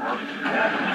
Thank you.